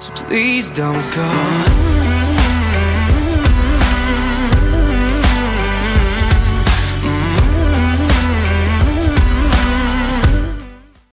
So please don't go.